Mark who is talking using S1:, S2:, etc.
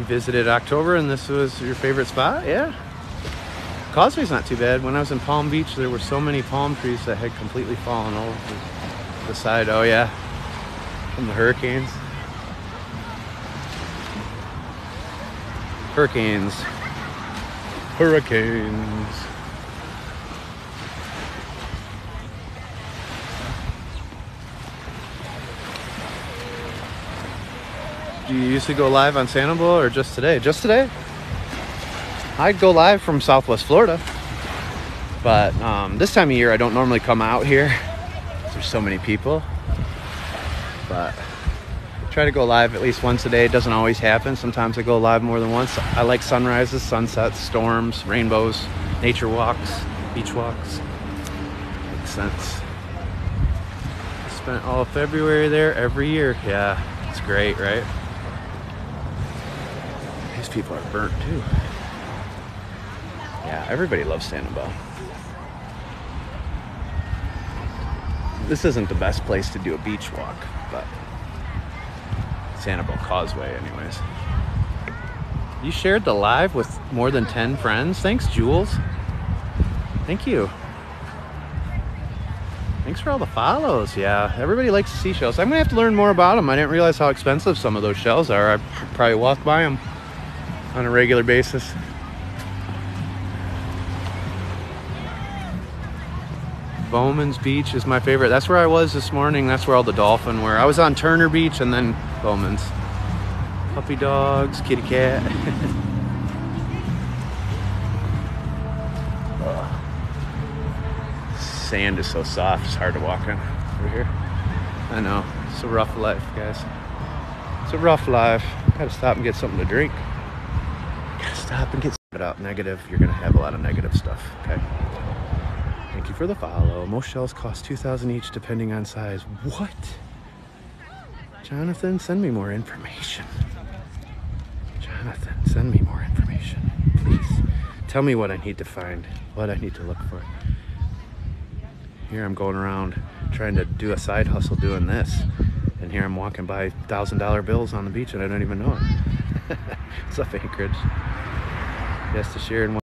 S1: You visited October and this was your favorite spot? Yeah. Causeway's not too bad. When I was in Palm Beach, there were so many palm trees that had completely fallen over the side. Oh yeah, from the hurricanes. Hurricanes. Hurricanes. Do you to go live on Sanibel or just today? Just today? I go live from Southwest Florida, but um, this time of year I don't normally come out here. There's so many people, but I try to go live at least once a day. It doesn't always happen. Sometimes I go live more than once. I like sunrises, sunsets, storms, rainbows, nature walks, beach walks. Makes sense. Spent all February there every year. Yeah, it's great, right? These people are burnt too. Yeah, everybody loves Sanibel. This isn't the best place to do a beach walk, but Sanibel Causeway, anyways. You shared the live with more than 10 friends. Thanks, Jules. Thank you. Thanks for all the follows. Yeah, everybody likes seashells. I'm gonna have to learn more about them. I didn't realize how expensive some of those shells are. I probably walk by them on a regular basis. Bowman's Beach is my favorite. That's where I was this morning. That's where all the dolphin were. I was on Turner Beach and then Bowman's. Puppy dogs, kitty cat. Sand is so soft, it's hard to walk on over here. I know, it's a rough life, guys. It's a rough life. Gotta stop and get something to drink. Stop and get it out negative. You're gonna have a lot of negative stuff, okay? Thank you for the follow. Most shells cost 2000 each depending on size. What? Jonathan, send me more information. Jonathan, send me more information. Please. Tell me what I need to find, what I need to look for. Here I'm going around trying to do a side hustle doing this. And here I'm walking by thousand dollar bills on the beach and I don't even know it. What's up, Anchorage? Yes, to share in